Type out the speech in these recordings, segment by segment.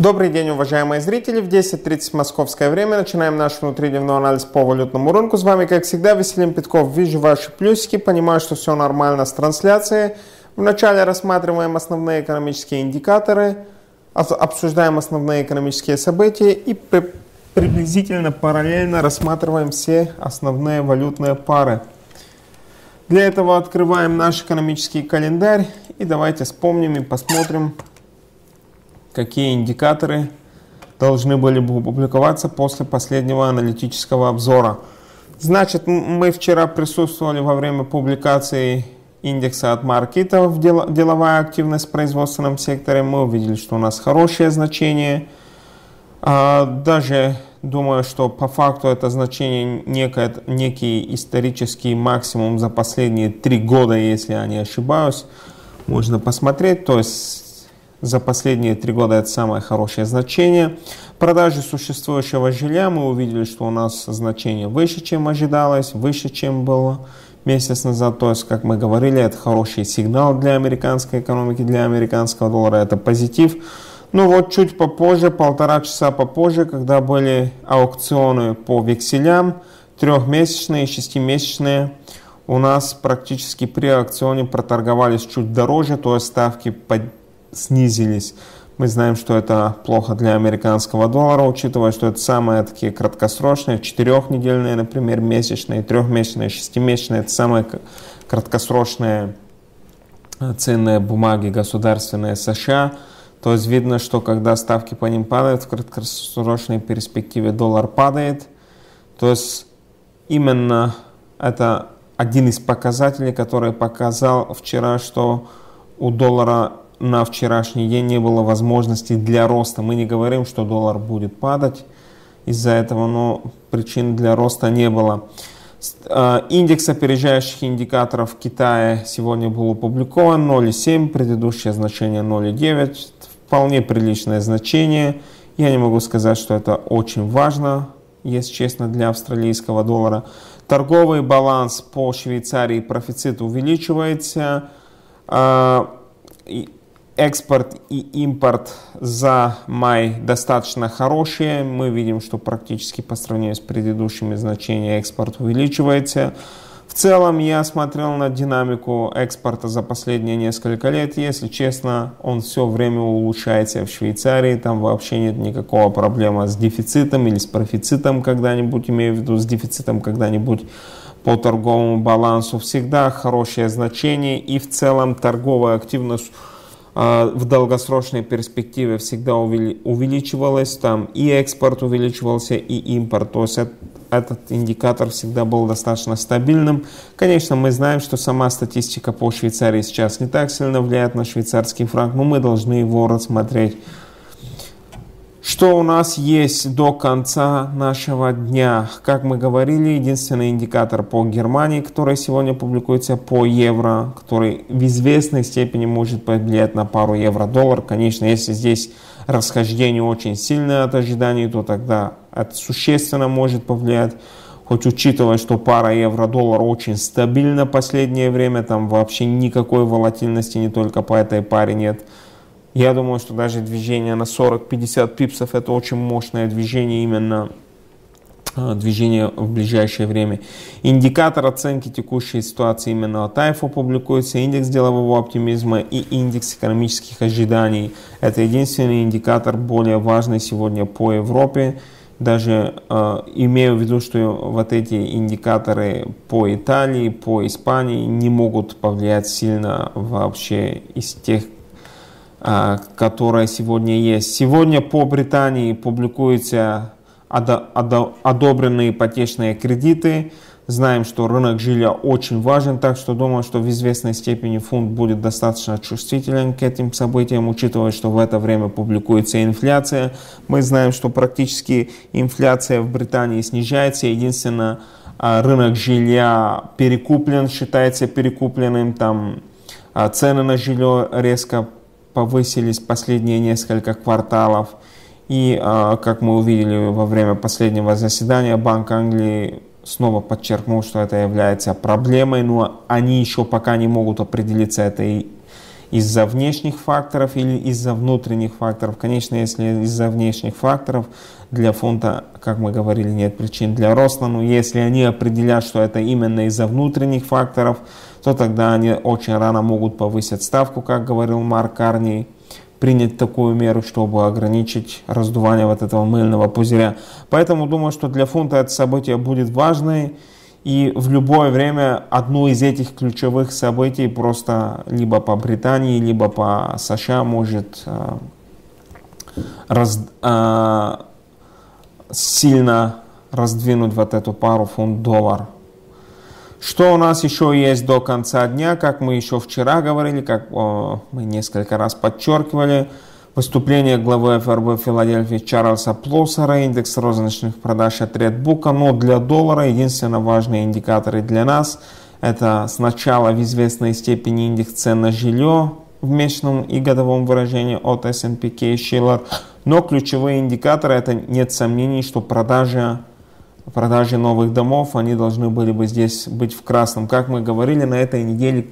Добрый день, уважаемые зрители. В 10.30 московское время начинаем наш внутридневной анализ по валютному рынку. С вами, как всегда, Василий Петков. Вижу ваши плюсики, понимаю, что все нормально с трансляцией. Вначале рассматриваем основные экономические индикаторы, обсуждаем основные экономические события и приблизительно параллельно рассматриваем все основные валютные пары. Для этого открываем наш экономический календарь и давайте вспомним и посмотрим, какие индикаторы должны были бы опубликоваться после последнего аналитического обзора. Значит, мы вчера присутствовали во время публикации индекса от маркета в деловая активность в производственном секторе. Мы увидели, что у нас хорошее значение. А, даже думаю, что по факту это значение некое, некий исторический максимум за последние три года, если я не ошибаюсь. Можно посмотреть. То есть за последние три года это самое хорошее значение. Продажи существующего жилья мы увидели, что у нас значение выше, чем ожидалось, выше, чем было месяц назад. То есть, как мы говорили, это хороший сигнал для американской экономики, для американского доллара. Это позитив. Ну вот чуть попозже, полтора часа попозже, когда были аукционы по векселям, трехмесячные, шестимесячные, у нас практически при аукционе проторговались чуть дороже, то есть ставки под снизились. Мы знаем, что это плохо для американского доллара, учитывая, что это самые такие краткосрочные, четырехнедельные, например, месячные, трехмесячные, шестимесячные, это самые краткосрочные э, ценные бумаги государственные США. То есть видно, что когда ставки по ним падают, в краткосрочной перспективе доллар падает. То есть именно это один из показателей, который показал вчера, что у доллара на вчерашний день не было возможности для роста. Мы не говорим, что доллар будет падать из-за этого, но причин для роста не было. А, индекс опережающих индикаторов в Китае сегодня был опубликован 0,7, предыдущее значение 0,9, вполне приличное значение. Я не могу сказать, что это очень важно, если честно, для австралийского доллара. Торговый баланс по Швейцарии профицит увеличивается. А, экспорт и импорт за май достаточно хорошие. Мы видим, что практически по сравнению с предыдущими значениями экспорт увеличивается. В целом я смотрел на динамику экспорта за последние несколько лет. Если честно, он все время улучшается в Швейцарии. Там вообще нет никакого проблемы с дефицитом или с профицитом когда-нибудь, имею в виду с дефицитом когда-нибудь по торговому балансу. Всегда хорошее значение и в целом торговая активность в долгосрочной перспективе всегда увеличивалось, там и экспорт увеличивался, и импорт. То есть этот индикатор всегда был достаточно стабильным. Конечно, мы знаем, что сама статистика по Швейцарии сейчас не так сильно влияет на швейцарский франк, но мы должны его рассмотреть что у нас есть до конца нашего дня? Как мы говорили, единственный индикатор по Германии, который сегодня публикуется по евро, который в известной степени может повлиять на пару евро-доллар. Конечно, если здесь расхождение очень сильное от ожиданий, то тогда это существенно может повлиять. Хоть учитывая, что пара евро-доллар очень стабильна в последнее время, там вообще никакой волатильности не только по этой паре нет. Я думаю, что даже движение на 40-50 пипсов это очень мощное движение именно а, движение в ближайшее время. Индикатор оценки текущей ситуации именно от АИФ публикуется, индекс делового оптимизма и индекс экономических ожиданий. Это единственный индикатор более важный сегодня по Европе. Даже э, имею в виду, что вот эти индикаторы по Италии, по Испании не могут повлиять сильно вообще из тех которая сегодня есть. Сегодня по Британии публикуются одобренные ипотечные кредиты. Знаем, что рынок жилья очень важен, так что думаю, что в известной степени фунт будет достаточно чувствителен к этим событиям, учитывая, что в это время публикуется инфляция. Мы знаем, что практически инфляция в Британии снижается. Единственное, а, рынок жилья перекуплен, считается перекупленным. Там а, цены на жилье резко повысились последние несколько кварталов. И, а, как мы увидели во время последнего заседания, Банк Англии снова подчеркнул, что это является проблемой, но они еще пока не могут определиться, это из-за внешних факторов или из-за внутренних факторов. Конечно, если из-за внешних факторов, для фунта, как мы говорили, нет причин для роста, но если они определят, что это именно из-за внутренних факторов, то тогда они очень рано могут повысить ставку, как говорил Марк Карни, принять такую меру, чтобы ограничить раздувание вот этого мыльного пузыря. Поэтому думаю, что для фунта это событие будет важное. И в любое время одно из этих ключевых событий просто либо по Британии, либо по США может э, раз, э, сильно раздвинуть вот эту пару фунт-доллар. Что у нас еще есть до конца дня, как мы еще вчера говорили, как о, мы несколько раз подчеркивали, выступление главы ФРБ Филадельфии Чарльза Плоссера, индекс розничных продаж от Редбука, но для доллара единственно важные индикаторы для нас это сначала в известной степени индекс цен на жилье в месячном и годовом выражении от S&P Case-Shiller, но ключевые индикаторы это нет сомнений, что продажи продажи новых домов, они должны были бы здесь быть в красном. Как мы говорили, на этой неделе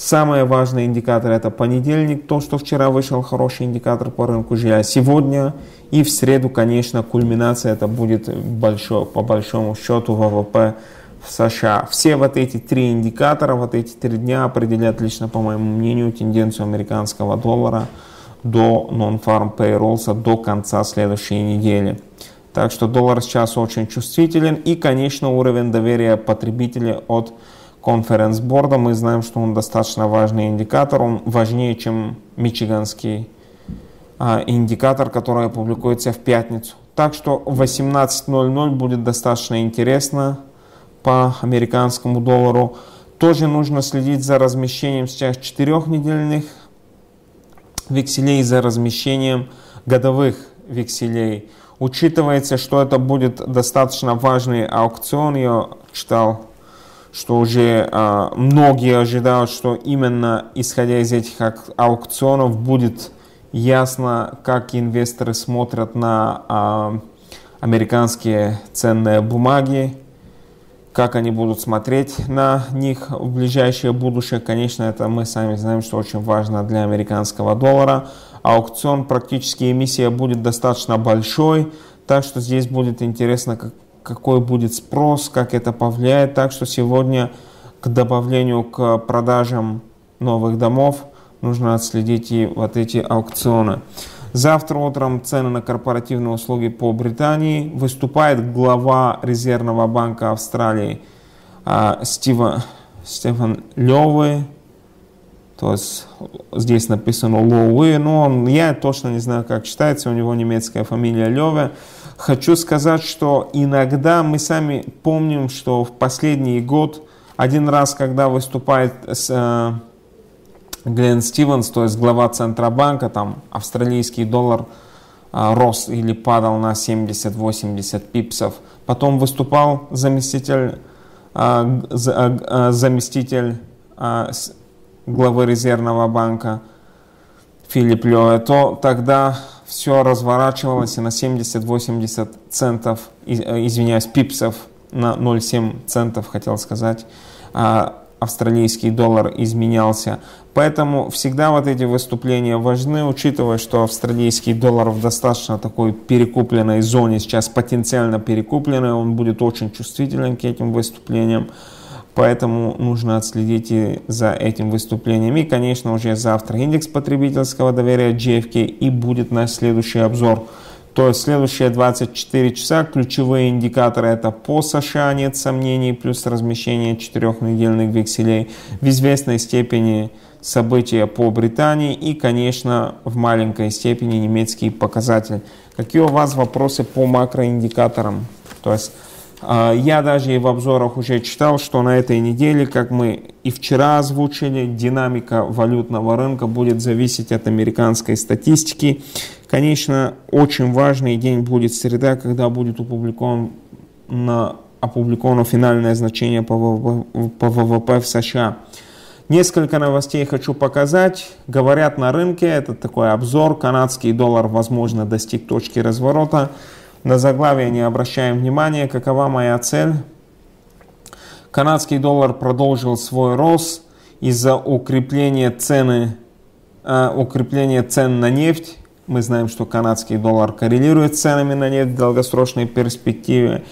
самый важный индикатор это понедельник, то, что вчера вышел хороший индикатор по рынку жилья. Сегодня и в среду, конечно, кульминация это будет большой, по большому счету ВВП в США. Все вот эти три индикатора, вот эти три дня определят лично, по моему мнению, тенденцию американского доллара до non-farm payrolls до конца следующей недели. Так что доллар сейчас очень чувствителен. И, конечно, уровень доверия потребителей от конференц-борда. Мы знаем, что он достаточно важный индикатор. Он важнее, чем мичиганский а, индикатор, который публикуется в пятницу. Так что 18.00 будет достаточно интересно по американскому доллару. Тоже нужно следить за размещением сейчас четырехнедельных векселей, за размещением годовых векселей. Учитывается, что это будет достаточно важный аукцион, я читал, что уже э, многие ожидают, что именно исходя из этих аукционов будет ясно, как инвесторы смотрят на э, американские ценные бумаги, как они будут смотреть на них в ближайшее будущее. Конечно, это мы сами знаем, что очень важно для американского доллара аукцион практически эмиссия будет достаточно большой, так что здесь будет интересно, как, какой будет спрос, как это повлияет. Так что сегодня к добавлению к продажам новых домов нужно отследить и вот эти аукционы. Завтра утром цены на корпоративные услуги по Британии. Выступает глава Резервного банка Австралии а, Стива, Стефан Левы. То есть здесь написано Лоуи, но он, я точно не знаю, как читается, у него немецкая фамилия Леве. Хочу сказать, что иногда мы сами помним, что в последний год, один раз, когда выступает с, э, Глен Стивенс, то есть глава Центробанка, там австралийский доллар э, рос или падал на 70-80 пипсов. Потом выступал заместитель, э, э, э заместитель э, главы Резервного банка Филипп Лёе, то тогда все разворачивалось и на 70-80 центов, э, извиняюсь, пипсов на 0,7 центов, хотел сказать, а австралийский доллар изменялся. Поэтому всегда вот эти выступления важны, учитывая, что австралийский доллар в достаточно такой перекупленной зоне, сейчас потенциально перекупленный, он будет очень чувствителен к этим выступлениям. Поэтому нужно отследить и за этим выступлением. И, конечно, уже завтра индекс потребительского доверия GFK и будет наш следующий обзор. То есть следующие 24 часа ключевые индикаторы это по США, нет сомнений, плюс размещение четырехнедельных векселей. В известной степени события по Британии и, конечно, в маленькой степени немецкий показатель. Какие у вас вопросы по макроиндикаторам? То есть я даже и в обзорах уже читал, что на этой неделе, как мы и вчера озвучили, динамика валютного рынка будет зависеть от американской статистики. Конечно, очень важный день будет среда, когда будет опубликован на опубликовано финальное значение по ВВП в США. Несколько новостей хочу показать. Говорят на рынке, это такой обзор, канадский доллар, возможно, достиг точки разворота. На заглавие не обращаем внимания. Какова моя цель? Канадский доллар продолжил свой рост из-за укрепления цены э, укрепление цен на нефть. Мы знаем, что канадский доллар коррелирует с ценами на нефть в долгосрочной перспективе.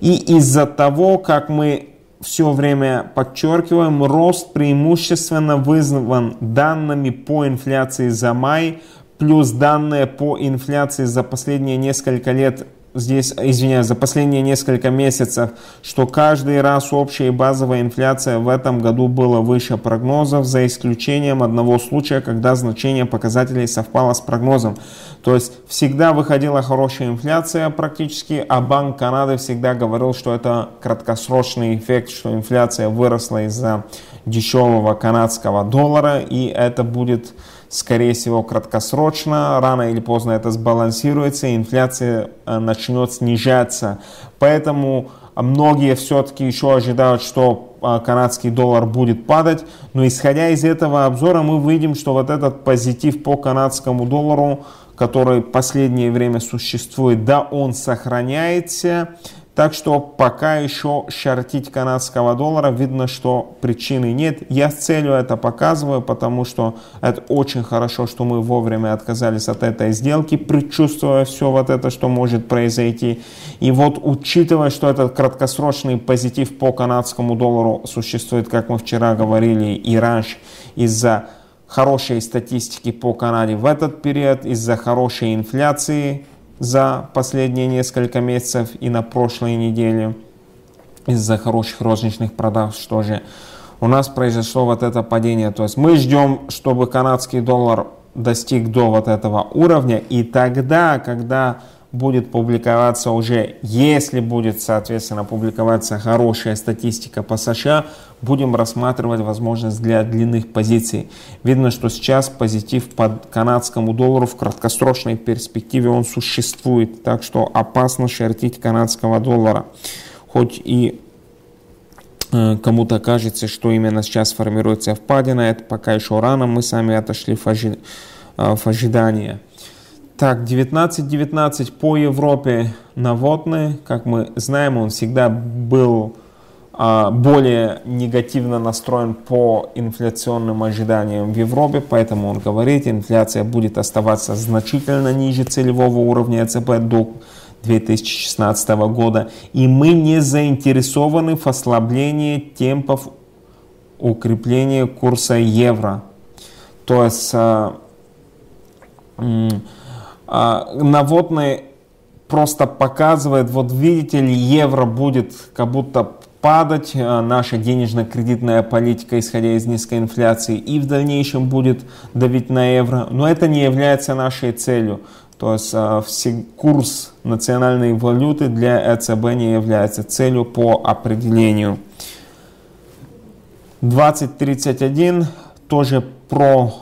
И из-за того, как мы все время подчеркиваем, рост преимущественно вызван данными по инфляции за май, плюс данные по инфляции за последние несколько лет здесь, извиняюсь, за последние несколько месяцев, что каждый раз общая и базовая инфляция в этом году была выше прогнозов, за исключением одного случая, когда значение показателей совпало с прогнозом. То есть всегда выходила хорошая инфляция практически, а Банк Канады всегда говорил, что это краткосрочный эффект, что инфляция выросла из-за дешевого канадского доллара, и это будет скорее всего, краткосрочно, рано или поздно это сбалансируется, и инфляция э, начнет снижаться. Поэтому многие все-таки еще ожидают, что э, канадский доллар будет падать, но исходя из этого обзора мы видим, что вот этот позитив по канадскому доллару, который последнее время существует, да, он сохраняется, так что пока еще шортить канадского доллара, видно, что причины нет. Я с целью это показываю, потому что это очень хорошо, что мы вовремя отказались от этой сделки, предчувствуя все вот это, что может произойти. И вот учитывая, что этот краткосрочный позитив по канадскому доллару существует, как мы вчера говорили, и раньше, из-за хорошей статистики по Канаде в этот период, из-за хорошей инфляции, за последние несколько месяцев и на прошлой неделе из-за хороших розничных продаж, что же у нас произошло вот это падение. То есть мы ждем, чтобы канадский доллар достиг до вот этого уровня, и тогда, когда будет публиковаться уже, если будет, соответственно, публиковаться хорошая статистика по США, будем рассматривать возможность для длинных позиций. Видно, что сейчас позитив по канадскому доллару в краткосрочной перспективе он существует, так что опасно шортить канадского доллара. Хоть и э, кому-то кажется, что именно сейчас формируется впадина, это пока еще рано, мы сами отошли в, ожи... Э, в ожидание. Так, 19-19 по Европе наводный, как мы знаем, он всегда был а, более негативно настроен по инфляционным ожиданиям в Европе, поэтому он говорит, инфляция будет оставаться значительно ниже целевого уровня ЕЦБ до 2016 года, и мы не заинтересованы в ослаблении темпов укрепления курса евро. То есть а, а, наводный просто показывает, вот видите ли, евро будет как будто падать, а, наша денежно-кредитная политика, исходя из низкой инфляции, и в дальнейшем будет давить на евро, но это не является нашей целью. То есть а, курс национальной валюты для ЭЦБ не является целью по определению. 2031 тоже про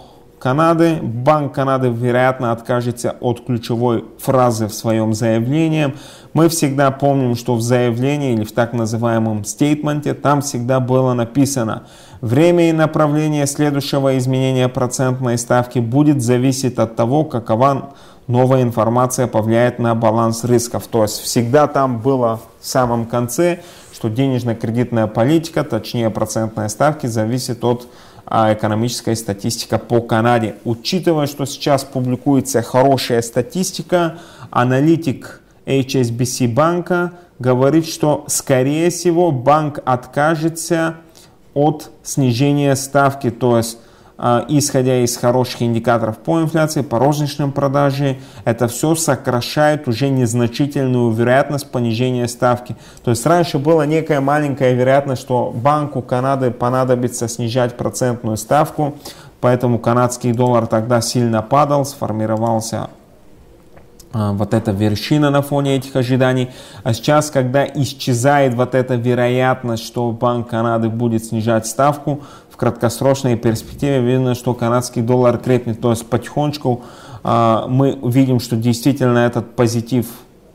Канады. Банк Канады, вероятно, откажется от ключевой фразы в своем заявлении. Мы всегда помним, что в заявлении или в так называемом стейтменте там всегда было написано Время и направление следующего изменения процентной ставки будет зависеть от того, какова новая информация повлияет на баланс рисков. То есть всегда там было в самом конце, что денежно-кредитная политика, точнее процентные ставки, зависит от а, экономическая статистика по Канаде. Учитывая, что сейчас публикуется хорошая статистика, аналитик HSBC банка говорит, что скорее всего банк откажется от снижения ставки, то есть исходя из хороших индикаторов по инфляции, по розничным продаже, это все сокращает уже незначительную вероятность понижения ставки. То есть раньше была некая маленькая вероятность, что Банку Канады понадобится снижать процентную ставку, поэтому канадский доллар тогда сильно падал, сформировался а, вот эта вершина на фоне этих ожиданий. А сейчас, когда исчезает вот эта вероятность, что Банк Канады будет снижать ставку, краткосрочной перспективе видно, что канадский доллар крепнет. То есть потихонечку э, мы видим, что действительно этот позитив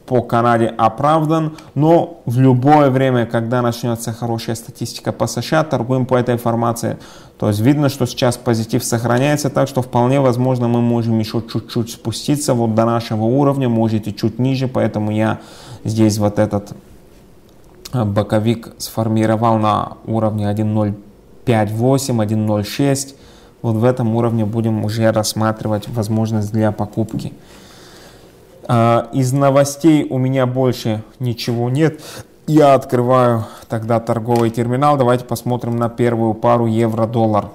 по Канаде оправдан, но в любое время, когда начнется хорошая статистика по США, торгуем по этой информации. То есть видно, что сейчас позитив сохраняется, так что вполне возможно мы можем еще чуть-чуть спуститься вот до нашего уровня, можете чуть ниже, поэтому я здесь вот этот а, боковик сформировал на уровне 1.05 1.08, 1.06. вот в этом уровне будем уже рассматривать возможность для покупки. А, из новостей у меня больше ничего нет. Я открываю тогда торговый терминал. Давайте посмотрим на первую пару евро-доллар.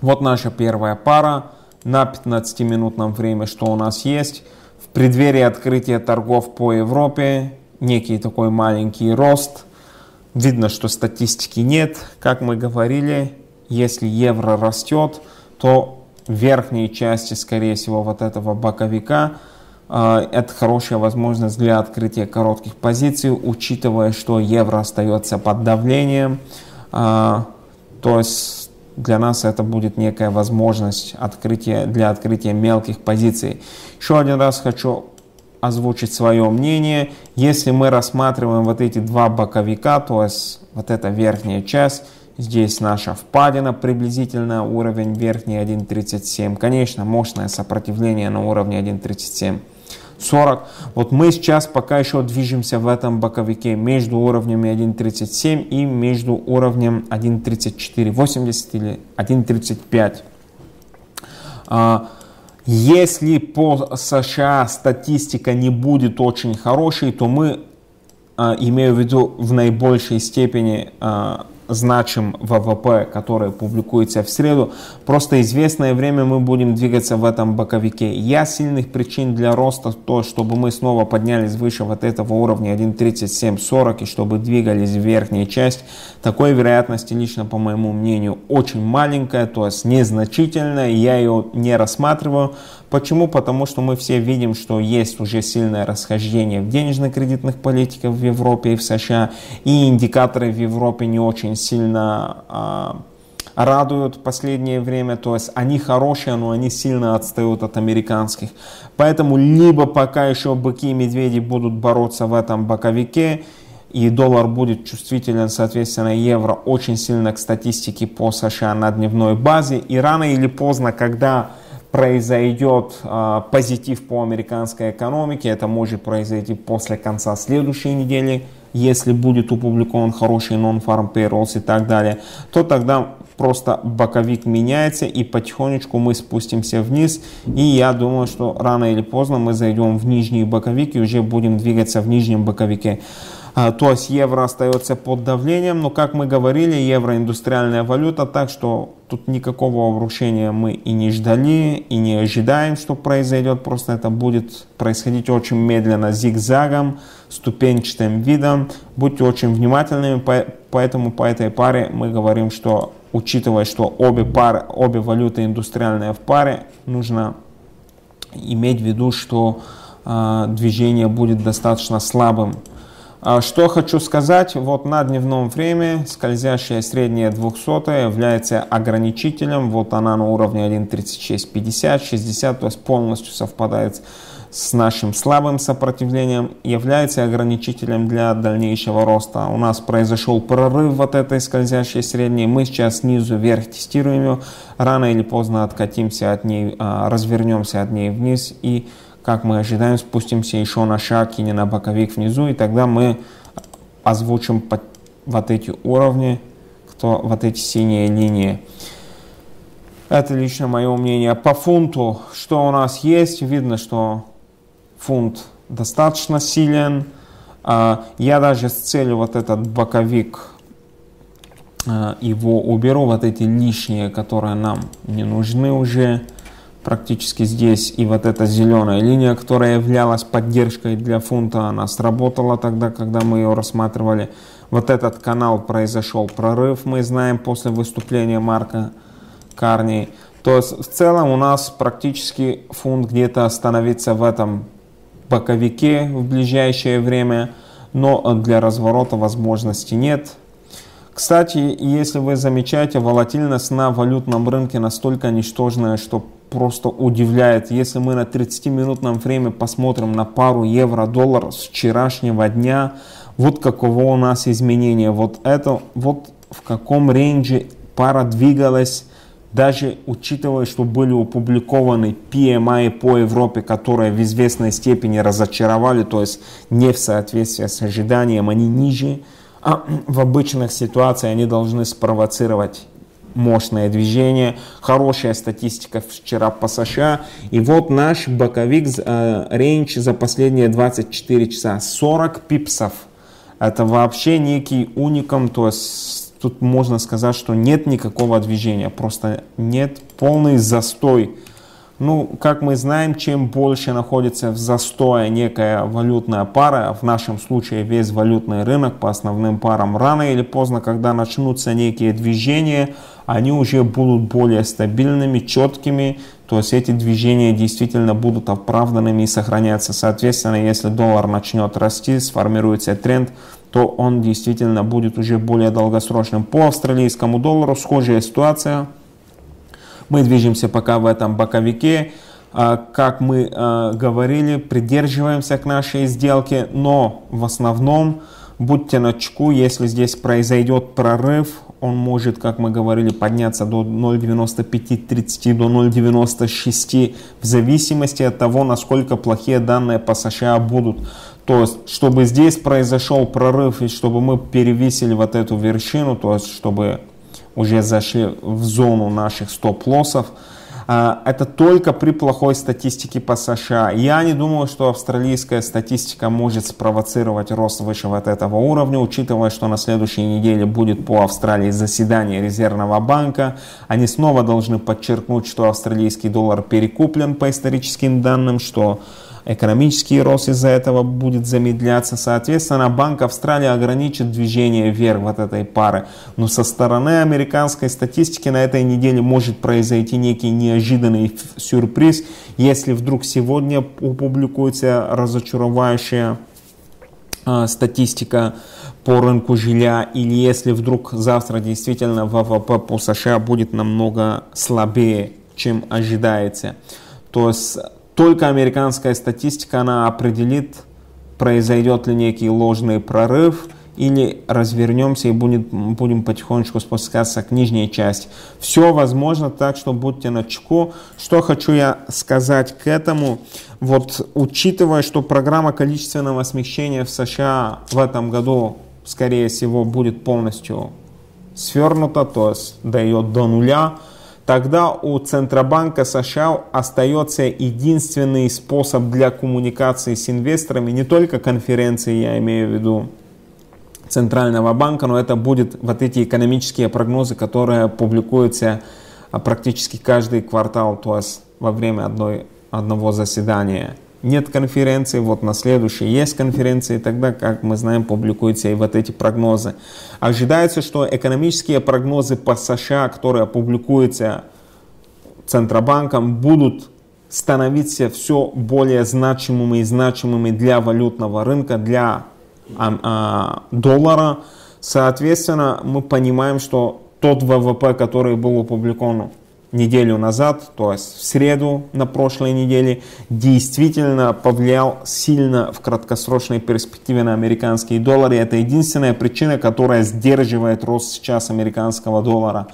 Вот наша первая пара на 15-минутном время, что у нас есть. В преддверии открытия торгов по Европе некий такой маленький рост. Видно, что статистики нет. Как мы говорили, если евро растет, то в верхней части, скорее всего, вот этого боковика э, это хорошая возможность для открытия коротких позиций, учитывая, что евро остается под давлением. Э, то есть для нас это будет некая возможность открытия, для открытия мелких позиций. Еще один раз хочу озвучить свое мнение. Если мы рассматриваем вот эти два боковика, то есть вот эта верхняя часть, здесь наша впадина приблизительно, уровень верхний 1.37. Конечно, мощное сопротивление на уровне 1.37. 40. Вот мы сейчас пока еще движемся в этом боковике между уровнями 1.37 и между уровнем 1.34.80 или 1.35. Если по США статистика не будет очень хорошей, то мы, а, имею в виду в наибольшей степени а, значим ВВП, который публикуется в среду. Просто известное время мы будем двигаться в этом боковике. Я сильных причин для роста, то, чтобы мы снова поднялись выше вот этого уровня 1.3740 и чтобы двигались в верхнюю часть, такой вероятности лично, по моему мнению, очень маленькая, то есть незначительная, я ее не рассматриваю. Почему? Потому что мы все видим, что есть уже сильное расхождение в денежно-кредитных политиках в Европе и в США, и индикаторы в Европе не очень сильно а, радуют последнее время, то есть они хорошие, но они сильно отстают от американских. Поэтому либо пока еще быки и медведи будут бороться в этом боковике, и доллар будет чувствителен, соответственно, евро очень сильно к статистике по США на дневной базе, и рано или поздно, когда произойдет э, позитив по американской экономике, это может произойти после конца следующей недели, если будет опубликован хороший non-farm payrolls и так далее, то тогда просто боковик меняется и потихонечку мы спустимся вниз. И я думаю, что рано или поздно мы зайдем в нижний боковик и уже будем двигаться в нижнем боковике. А, то есть евро остается под давлением, но как мы говорили, евро индустриальная валюта, так что тут никакого обрушения мы и не ждали, и не ожидаем, что произойдет, просто это будет происходить очень медленно, зигзагом, ступенчатым видом. Будьте очень внимательными, поэтому по этой паре мы говорим, что учитывая, что обе, пары, обе валюты индустриальные в паре, нужно иметь в виду, что э, движение будет достаточно слабым. А что хочу сказать, вот на дневном время скользящая средняя 200 является ограничителем, вот она на уровне 1.3650, 60, то есть полностью совпадает с нашим слабым сопротивлением, является ограничителем для дальнейшего роста. У нас произошел прорыв вот этой скользящей средней, мы сейчас снизу вверх тестируем ее, рано или поздно откатимся от ней, а, развернемся от ней вниз и как мы ожидаем, спустимся еще на шаг или на боковик внизу, и тогда мы озвучим под вот эти уровни, кто, вот эти синие линии. Это лично мое мнение. По фунту, что у нас есть, видно, что фунт достаточно силен. А, я даже с целью вот этот боковик а, его уберу, вот эти лишние, которые нам не нужны уже практически здесь. И вот эта зеленая линия, которая являлась поддержкой для фунта, она сработала тогда, когда мы ее рассматривали. Вот этот канал произошел прорыв, мы знаем, после выступления Марка Карни. То есть в целом у нас практически фунт где-то остановится в этом боковике в ближайшее время, но для разворота возможности нет. Кстати, если вы замечаете, волатильность на валютном рынке настолько ничтожная, что просто удивляет. Если мы на 30-минутном время посмотрим на пару евро-доллар с вчерашнего дня, вот каково у нас изменение. Вот это, вот в каком рейнже пара двигалась, даже учитывая, что были опубликованы PMI по Европе, которые в известной степени разочаровали, то есть не в соответствии с ожиданием, они ниже, а в обычных ситуациях они должны спровоцировать мощное движение, хорошая статистика вчера по США. И вот наш боковик э, рейндж за последние 24 часа. 40 пипсов. Это вообще некий уникум, то есть тут можно сказать, что нет никакого движения, просто нет полный застой ну, как мы знаем, чем больше находится в застое некая валютная пара, в нашем случае весь валютный рынок по основным парам, рано или поздно, когда начнутся некие движения, они уже будут более стабильными, четкими, то есть эти движения действительно будут оправданными и сохраняться. Соответственно, если доллар начнет расти, сформируется тренд, то он действительно будет уже более долгосрочным. По австралийскому доллару схожая ситуация – мы движемся пока в этом боковике. А, как мы а, говорили, придерживаемся к нашей сделке, но в основном будьте на чеку, если здесь произойдет прорыв, он может, как мы говорили, подняться до 0,95-30 до 0,96 в зависимости от того, насколько плохие данные по США будут. То есть, чтобы здесь произошел прорыв и чтобы мы перевесили вот эту вершину, то есть, чтобы уже зашли в зону наших стоп-лоссов. А, это только при плохой статистике по США. Я не думаю, что австралийская статистика может спровоцировать рост выше вот этого уровня, учитывая, что на следующей неделе будет по Австралии заседание Резервного банка. Они снова должны подчеркнуть, что австралийский доллар перекуплен по историческим данным, что экономический рост из-за этого будет замедляться. Соответственно, Банк Австралии ограничит движение вверх вот этой пары. Но со стороны американской статистики на этой неделе может произойти некий неожиданный сюрприз, если вдруг сегодня опубликуется разочаровывающая э, статистика по рынку жилья, или если вдруг завтра действительно ВВП по США будет намного слабее, чем ожидается. То есть только американская статистика, она определит, произойдет ли некий ложный прорыв или развернемся и будем, будем потихонечку спускаться к нижней части. Все возможно, так что будьте на чеку. Что хочу я сказать к этому? Вот учитывая, что программа количественного смещения в США в этом году, скорее всего, будет полностью свернута, то есть дает до нуля, тогда у Центробанка США остается единственный способ для коммуникации с инвесторами, не только конференции, я имею в виду Центрального банка, но это будет вот эти экономические прогнозы, которые публикуются а, практически каждый квартал, то есть во время одной, одного заседания нет конференции, вот на следующей есть конференции, тогда, как мы знаем, публикуются и вот эти прогнозы. Ожидается, что экономические прогнозы по США, которые публикуются Центробанком, будут становиться все более значимыми и значимыми для валютного рынка, для доллара. Соответственно, мы понимаем, что тот ВВП, который был опубликован неделю назад, то есть в среду на прошлой неделе, действительно повлиял сильно в краткосрочной перспективе на американские доллары. Это единственная причина, которая сдерживает рост сейчас американского доллара.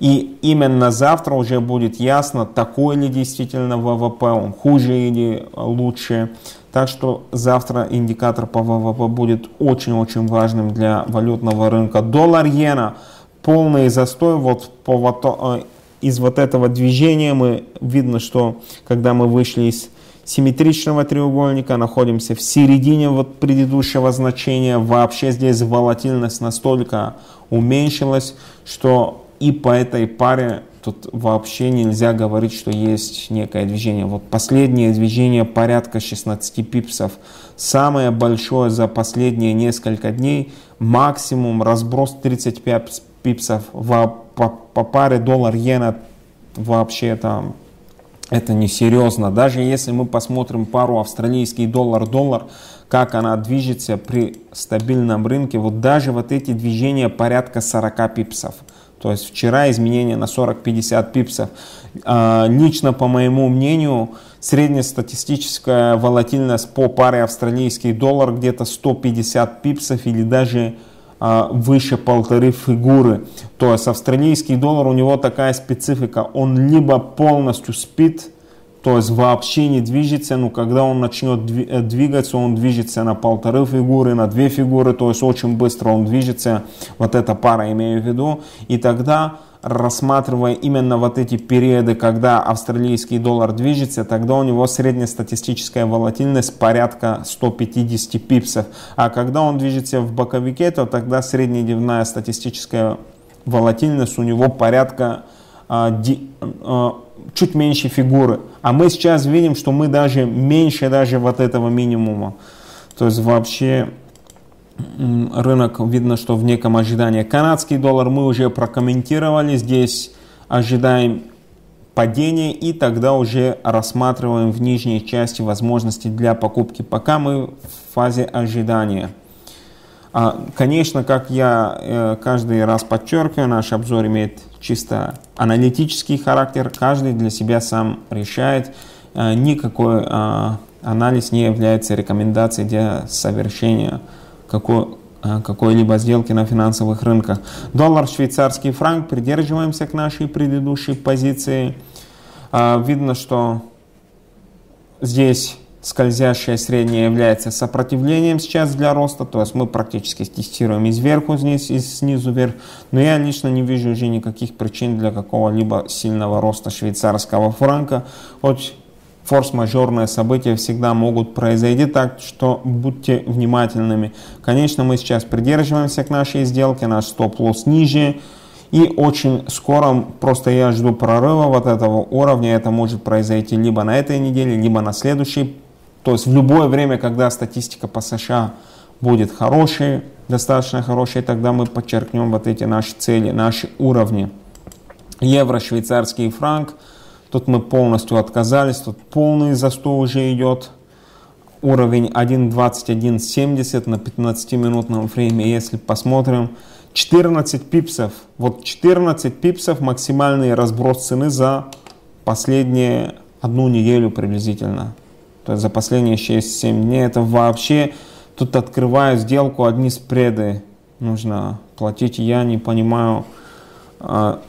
И именно завтра уже будет ясно, такой ли действительно ВВП, он хуже или лучше. Так что завтра индикатор по ВВП будет очень-очень важным для валютного рынка. Доллар-иена полный застой. Вот по из вот этого движения мы видно, что когда мы вышли из симметричного треугольника, находимся в середине вот предыдущего значения, вообще здесь волатильность настолько уменьшилась, что и по этой паре тут вообще нельзя говорить, что есть некое движение. Вот последнее движение порядка 16 пипсов. Самое большое за последние несколько дней, максимум разброс 35 пипсов в по, по паре доллар-иена вообще там это несерьезно. Даже если мы посмотрим пару австралийский доллар-доллар, как она движется при стабильном рынке, вот даже вот эти движения порядка 40 пипсов. То есть вчера изменения на 40-50 пипсов. А, лично, по моему мнению, среднестатистическая волатильность по паре австралийский доллар где-то 150 пипсов или даже а, выше полторы фигуры. То есть австралийский доллар, у него такая специфика, он либо полностью спит, то есть вообще не движется, но когда он начнет э, двигаться, он движется на полторы фигуры, на две фигуры, то есть очень быстро он движется, вот эта пара имею в виду, и тогда рассматривая именно вот эти периоды, когда австралийский доллар движется, тогда у него среднестатистическая волатильность порядка 150 пипсов. А когда он движется в боковике, то тогда среднедневная статистическая волатильность у него порядка а, а, чуть меньше фигуры. А мы сейчас видим, что мы даже меньше даже вот этого минимума. То есть вообще рынок видно, что в неком ожидании. Канадский доллар мы уже прокомментировали. Здесь ожидаем падения и тогда уже рассматриваем в нижней части возможности для покупки. Пока мы в фазе ожидания. А, конечно, как я э, каждый раз подчеркиваю, наш обзор имеет чисто аналитический характер. Каждый для себя сам решает. Э, никакой а, анализ не является рекомендацией для совершения какой, а, какой-либо сделки на финансовых рынках. Доллар, швейцарский франк, придерживаемся к нашей предыдущей позиции. Видно, что здесь скользящее среднее является сопротивлением сейчас для роста, то есть мы практически тестируем из верху вниз, и снизу вверх, но я лично не вижу уже никаких причин для какого-либо сильного роста швейцарского франка, хоть форс-мажорные события всегда могут произойти, так что будьте внимательными. Конечно, мы сейчас придерживаемся к нашей сделке, наш стоп-лосс ниже, и очень скоро просто я жду прорыва вот этого уровня. Это может произойти либо на этой неделе, либо на следующей. То есть в любое время, когда статистика по США будет хорошей, достаточно хорошей, тогда мы подчеркнем вот эти наши цели, наши уровни. Евро, швейцарский франк – Тут мы полностью отказались, тут полный застой уже идет. Уровень 1.2170 на 15-минутном времени. Если посмотрим, 14 пипсов. Вот 14 пипсов максимальный разброс цены за последние одну неделю приблизительно. То есть за последние 6-7 дней. Это вообще, тут открываю сделку, одни спреды нужно платить. Я не понимаю, а,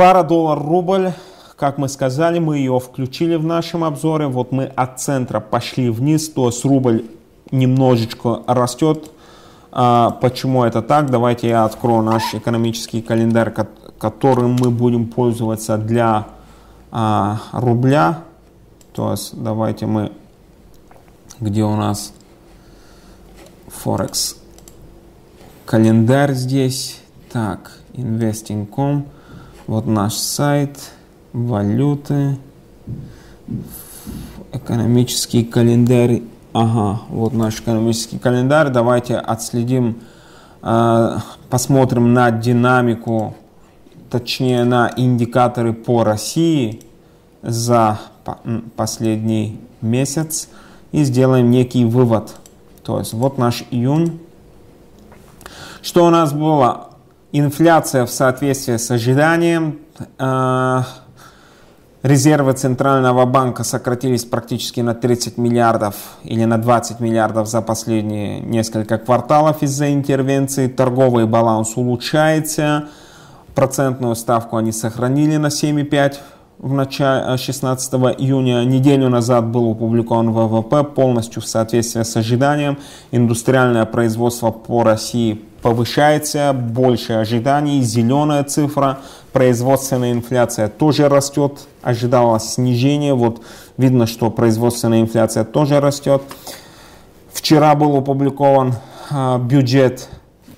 Пара доллар-рубль, как мы сказали, мы ее включили в нашем обзоре. Вот мы от центра пошли вниз, то есть рубль немножечко растет. А, почему это так? Давайте я открою наш экономический календарь, которым мы будем пользоваться для а, рубля. То есть давайте мы, где у нас Forex календарь здесь. Так, investing.com. Вот наш сайт, валюты, экономический календарь. Ага, вот наш экономический календарь. Давайте отследим, э, посмотрим на динамику, точнее на индикаторы по России за последний месяц и сделаем некий вывод. То есть вот наш июнь. Что у нас было? Инфляция в соответствии с ожиданием. Э, резервы Центрального банка сократились практически на 30 миллиардов или на 20 миллиардов за последние несколько кварталов из-за интервенции. Торговый баланс улучшается. Процентную ставку они сохранили на 7,5 в начале 16 июня. Неделю назад был опубликован ВВП полностью в соответствии с ожиданием. Индустриальное производство по России повышается, больше ожиданий, зеленая цифра, производственная инфляция тоже растет, ожидалось снижение, вот видно, что производственная инфляция тоже растет. Вчера был опубликован э, бюджет,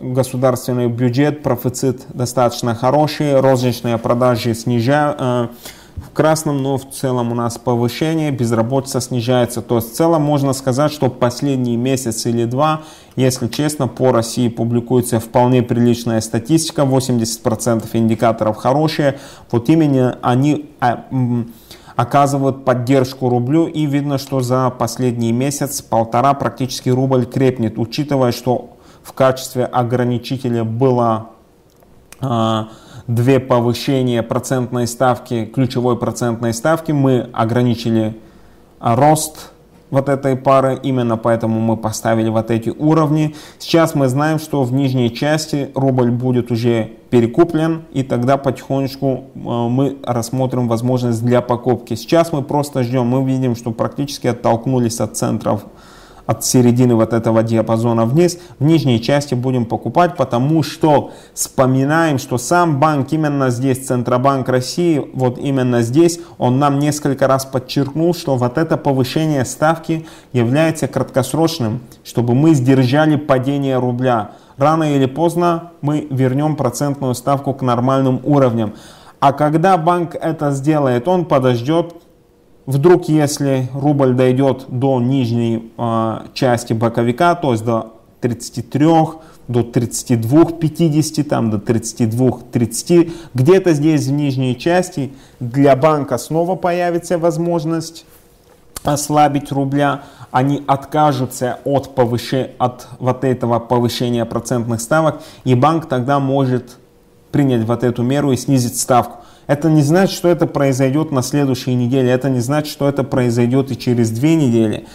государственный бюджет, профицит достаточно хороший, розничные продажи снижают, э, в красном, но в целом у нас повышение, безработица снижается. То есть в целом можно сказать, что последний месяц или два, если честно, по России публикуется вполне приличная статистика, 80% индикаторов хорошие. Вот именно они а, оказывают поддержку рублю и видно, что за последний месяц полтора практически рубль крепнет, учитывая, что в качестве ограничителя было а, две повышения процентной ставки, ключевой процентной ставки, мы ограничили а, рост вот этой пары, именно поэтому мы поставили вот эти уровни. Сейчас мы знаем, что в нижней части рубль будет уже перекуплен, и тогда потихонечку а, мы рассмотрим возможность для покупки. Сейчас мы просто ждем, мы видим, что практически оттолкнулись от центров от середины вот этого диапазона вниз, в нижней части будем покупать, потому что вспоминаем, что сам банк именно здесь, Центробанк России, вот именно здесь, он нам несколько раз подчеркнул, что вот это повышение ставки является краткосрочным, чтобы мы сдержали падение рубля. Рано или поздно мы вернем процентную ставку к нормальным уровням. А когда банк это сделает, он подождет Вдруг, если рубль дойдет до нижней э, части боковика, то есть до 33, до 32, 50, там, до 32, 30, где-то здесь в нижней части для банка снова появится возможность ослабить рубля, они откажутся от, повыше, от вот этого повышения процентных ставок, и банк тогда может принять вот эту меру и снизить ставку. Это не значит, что это произойдет на следующей неделе. Это не значит, что это произойдет и через две недели.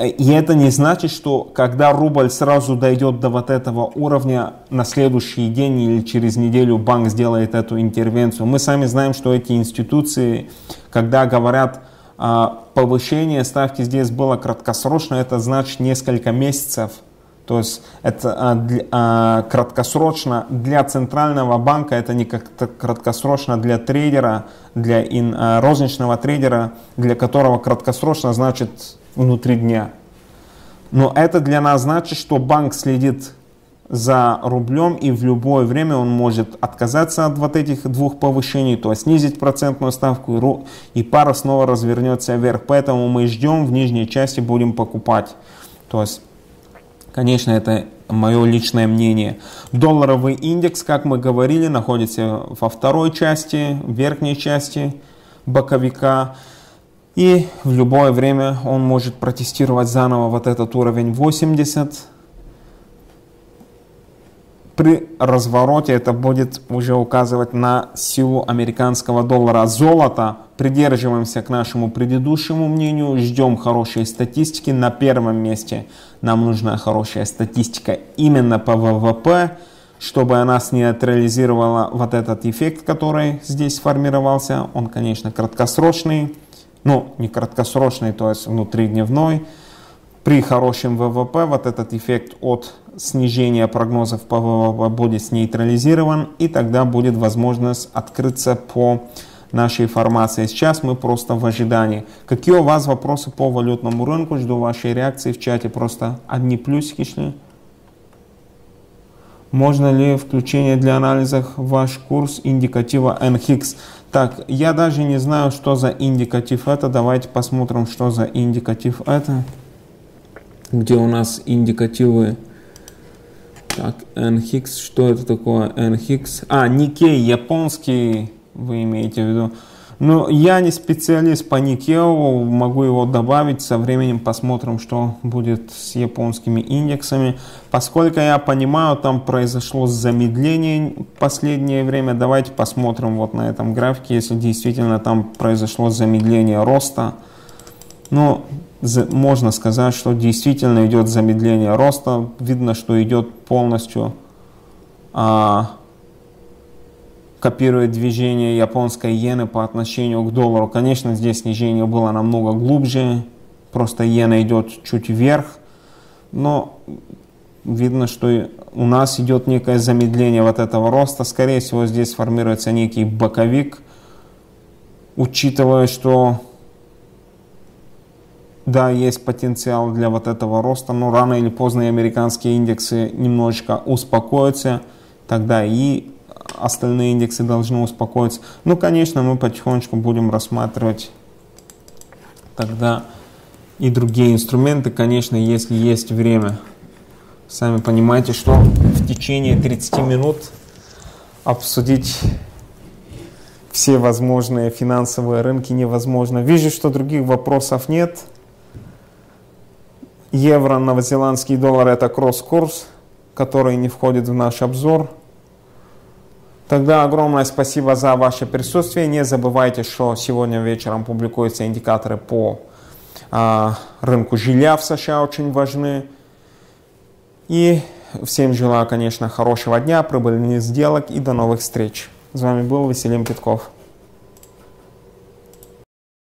И это не значит, что когда рубль сразу дойдет до вот этого уровня, на следующий день или через неделю банк сделает эту интервенцию. Мы сами знаем, что эти институции, когда говорят а, повышение ставки здесь было краткосрочно, это значит несколько месяцев – то есть это а, для, а, краткосрочно для центрального банка, это не как краткосрочно для трейдера, для ин, а, розничного трейдера, для которого краткосрочно значит внутри дня. Но это для нас значит, что банк следит за рублем и в любое время он может отказаться от вот этих двух повышений, то есть снизить процентную ставку и пара снова развернется вверх. Поэтому мы ждем в нижней части будем покупать. То есть Конечно, это мое личное мнение. Долларовый индекс, как мы говорили, находится во второй части, верхней части боковика. И в любое время он может протестировать заново вот этот уровень 80. При развороте это будет уже указывать на силу американского доллара. Золото придерживаемся к нашему предыдущему мнению, ждем хорошей статистики. На первом месте нам нужна хорошая статистика именно по ВВП, чтобы она нейтрализировала вот этот эффект, который здесь сформировался. Он, конечно, краткосрочный, ну, не краткосрочный, то есть внутридневной. При хорошем ВВП вот этот эффект от снижения прогнозов по ВВП будет нейтрализирован, и тогда будет возможность открыться по нашей информации. Сейчас мы просто в ожидании. Какие у вас вопросы по валютному рынку? Жду вашей реакции в чате. Просто одни плюсики шли. Можно ли включение для анализа ваш курс индикатива NHIX? Так, я даже не знаю, что за индикатив это. Давайте посмотрим, что за индикатив это. Где у нас индикативы? Так, NHIX, что это такое? NHIX. А, Nikkei, японский вы имеете в виду. Но я не специалист по Никео, могу его добавить, со временем посмотрим, что будет с японскими индексами. Поскольку я понимаю, там произошло замедление в последнее время, давайте посмотрим вот на этом графике, если действительно там произошло замедление роста. Ну, можно сказать, что действительно идет замедление роста, видно, что идет полностью а, копирует движение японской иены по отношению к доллару. Конечно, здесь снижение было намного глубже, просто иена идет чуть вверх, но видно, что у нас идет некое замедление вот этого роста. Скорее всего, здесь формируется некий боковик, учитывая, что да, есть потенциал для вот этого роста, но рано или поздно и американские индексы немножечко успокоятся, тогда и остальные индексы должны успокоиться. Ну, конечно, мы потихонечку будем рассматривать тогда и другие инструменты, конечно, если есть время. Сами понимаете, что в течение 30 минут обсудить все возможные финансовые рынки невозможно. Вижу, что других вопросов нет. Евро, новозеландский доллар – это кросс-курс, который не входит в наш обзор. Тогда огромное спасибо за ваше присутствие. Не забывайте, что сегодня вечером публикуются индикаторы по а, рынку жилья в США, очень важны. И всем желаю, конечно, хорошего дня, прибыльных сделок и до новых встреч. С вами был Василий Петков.